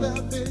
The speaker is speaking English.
that bitch.